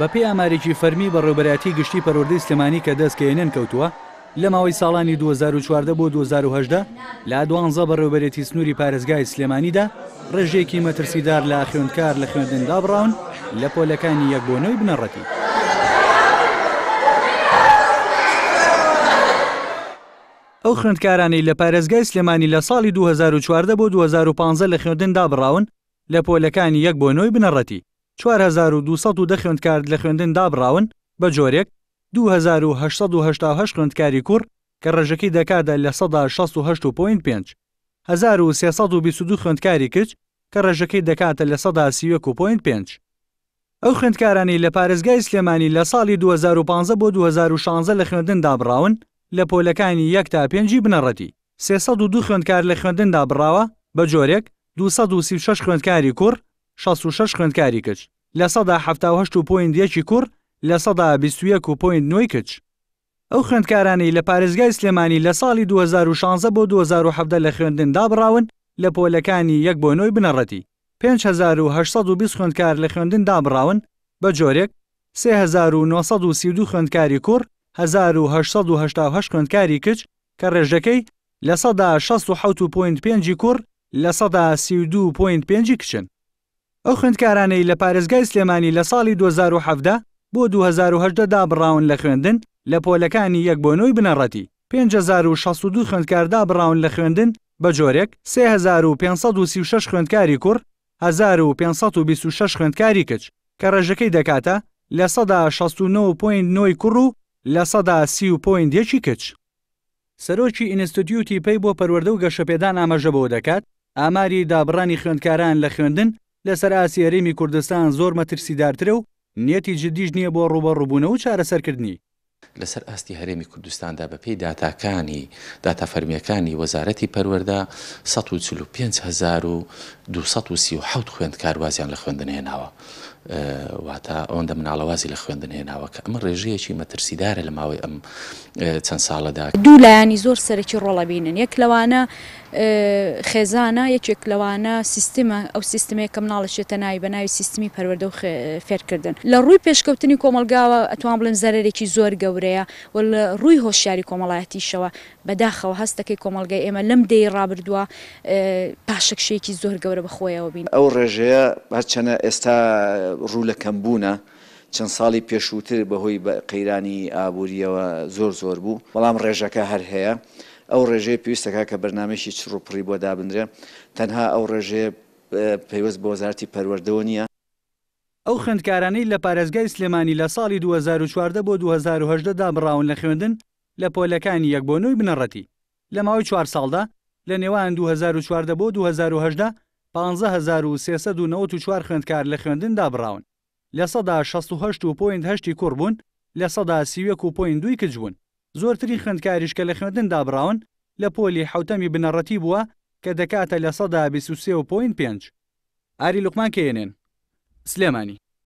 بەپێی ئامارێکی فەرمی بەڕێوبەرایەتی گشتی پەروەردەی سلێمانی کە دەست کەێنێن کەوتووە لە ماوەی ساڵانی دوو هەزار و چواردە بۆ دوو هەزار و هەژدە لا دوانزە بەڕێوبەرێتی سنووری پارێزگای سلێمانیدا ڕێژەیەکی مەترسیدار لا خوێندکار لە خوێندن دابڕاون لە پۆلەکانی یەک بۆ نەوەی بنەڕەتی. ئەو خوێندکارانەی لە پارێزگای سلێمانی لە ساڵی دوو هەزار و چواردە بۆ دوو هەزار و پازدە لە خوێندن دابڕاون لە پۆلەکانی یەک بۆ نۆی بنەڕەتی، چوار هەزار و دوو سەد و دە خوێندکار لە خوێندن دابڕاون، بە جۆرێک، دوو هەزار و هەشت سەد و هەشتا و هەشت خوێندکاری کوڕ، کە ڕێژەکەی دەکاتە لە سەدا شەست و هەشت و پۆینت پێنج. هەزار و سێ سەد و بیست و دوو خوێندکاری کچ، کە ڕێژەکەی دەکاتە لە سەدا سی و یەک و پۆینت پێنج. ئەو خوێندکارانەی لە پارێزگای سلێمانی لە ساڵی دوو هەزار و پازدە بۆ دوو هەزار و شازدە لە خوێندن دابڕاون لە پۆلەکانی یەک تا پێنجی بنەڕەتی، سێ سەد و دوو خوێندکار لە خوێندن دابڕاوە، بە جۆرێک، دوو سەد و سی و شەش خوێندکاری کوڕ، شەست و شەش خوێندکاری کچ، لە سەدا حەفتا و هەشت و پۆینت یەکی کوڕ، لە سەدا بیست و یەک و پۆینت نۆی کچ. ئەو خوێندکارانەی لە پارێزگای سلێمانی لە ساڵی دوو هەزار و شازدە بۆ دوو هەزار و حەڤدە لە خوێندن دابڕاون لە پۆلەکانی یەک بۆ نۆی بنەڕەتی پێنج هەزار و هەشت سەد و بیست خوێندکار لە خوێندن دابڕاون بە جۆرێک سێ هەزار و نۆ سەد و سی و دوو خوێندکاری کوڕ هەزار و هەشت سەد و هەشتا و هەشت خوێندکاری کچ کە ڕێژەکەی لە سەدا شەست و حەوت و پۆینت پێنجی کوڕ لە سەدا سی و دوو و پۆینت پێنجی کچن. ئەو خوێندکارانەی لە پارێزگای سلێمانی لە ساڵی دوو هەزار و حەڤدە بۆ دوو هەزار و هەژدە دابڕاون لە خوێندن لە پۆلەکانی یەک بۆ نۆی بنەڕەتی، پێنج هەزار و شەست و دوو خوێندکار دابڕاون لە خوێندن بە جۆرێک، سێ هەزار و پێنج سەد و سی و شەش خوێندکاری کوڕ، هەزار و پێنج سەد و بیست و شەش خوێندکاری کچ، کە ڕێژەکەی دەکاتە لە سەدا شەست و نۆ پۆینت نۆ ی کوڕ و لە سەدا سی و پۆینت یەک ی کچ. سەرۆکی ئینستتیوتی پەی بۆ پەروەردە و گەشەپێدان ئاماژە بەوە دەکات، ئاماری دابڕانی خوێندکاران لە خوێندن لەسەر ئاستی هەرێمی کوردستان زۆر مەترسیدارترە و نیەتی جددیش نییە بۆ ڕووبەڕووبوون و چارەسەرکردنی. لەسەر ئاستی هەرێمی کوردستاندا بەپێی داتاکانی داتا فەرمییەکانی وەزارەتی پەروەردە سەد و چل و پێنج هەزار و دوو سەد و سی و حەوت خوێندکار وازیان لە خوێندن هێناوە، واتە ئەوەندە مناڵە وازی لە خوێندن هێناوە کە ئەمە ڕێژەیەکی مەترسیدارە لە ماوەی ئەم چەند ساڵەدا. دوو لایەنی زۆر سەرەکی ڕۆڵ ئەبینن، یەک لەوانە خێزانە، یەکێک لەوانە سیستمە، ئەو سیستمەیە کە مناڵ ئەچێتە ناوی بە ناوی سیستمی پەروەردە و فێرکردن. لە ڕووی پێشکەوتنی کۆمەڵگاوە ئەتوام بڵێم زەرەرێکی زۆر گەورەیە و لە ڕووی هۆشیاری کۆمەڵایەتیشەوە بە داخەوە هەست دەکەی کۆمەڵگای ئێمە لەم دەیەی ڕابردووە پاشەکشەیەکی زۆر گەورە بە خۆیەوە بینی. ئەو ڕێژەیە هەرچەنە ئێستا ڕوو لە کەمبوونە، چەند ساڵی پێشووتر بە هۆی قەیرانی ئابوورییەوە زۆر زۆر بوو، بەڵام ڕێژەکە هەر هەیە. ئەو ڕێژەیە پێویست دەکات کە بەرنامەیەکی چڕ و پڕی بۆ دابنرێ. تەنها ئەو ڕێژەیە پەیوەست بە وەزارەتی پەروەردەوە نییە. ئەو خوێندکارانەی لە پارێزگای سلێمانی لە ساڵی دوو هەزار و چواردە بۆ دوو هەزار و هەژدە دابڕاون لە خوێندن، لە پۆلەکانی یەک بۆ نۆی بنەڕەتی، لە ماوەی چوار ساڵدا، لە نێوان دوو هەزار و چواردە بۆ دوو هەزار و هەژدە، پانزە هەزار و سێ سەد و نەوەد و چوار خوێندکار لە خوێندن دابڕاون، لە سەدا شەست و هەشت و پۆینت هەشت ی کوڕ بوون، لە سەدا سی و یەک و پۆینت دوو ی کچ بوون. زۆرترین خوێندکاریش کە لە خوێندن دابڕاون، لە پۆلی حەوتەمی بنەڕەتی بووە کە دەکاتە لە سەدا بیست و سێ و پۆینت پێنج. ئاری لوقمان کەیەنێن، سلێمانی.